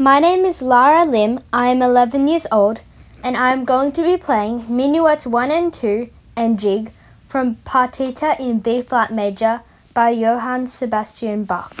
My name is Lara Lim. I am 11 years old and I am going to be playing Minuets 1 and 2 and Jig from Partita in B flat major by Johann Sebastian Bach.